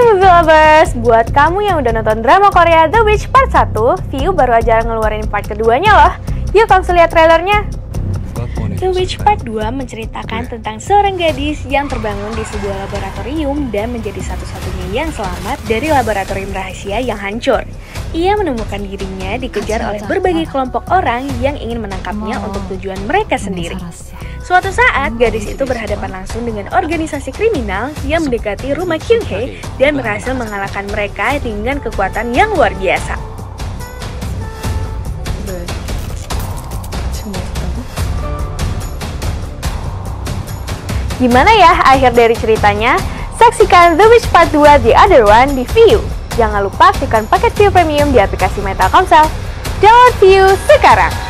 movie lovers, buat kamu yang udah nonton drama Korea The Witch Part 1, View baru aja ngeluarin part keduanya loh. Yuk langsung lihat trailernya. The Witch Part 2 menceritakan tentang seorang gadis yang terbangun di sebuah laboratorium dan menjadi satu-satunya yang selamat dari laboratorium rahasia yang hancur. Ia menemukan dirinya dikejar oleh berbagai kelompok orang yang ingin menangkapnya untuk tujuan mereka sendiri. Suatu saat, gadis itu berhadapan langsung dengan organisasi kriminal yang mendekati rumah Kyung Hee dan berhasil mengalahkan mereka dengan kekuatan yang luar biasa. Gimana ya akhir dari ceritanya? Saksikan The Witch Part 2 The Other One di View. Jangan lupa aktifkan paket View Premium di aplikasi Metal Komsel. Download View sekarang!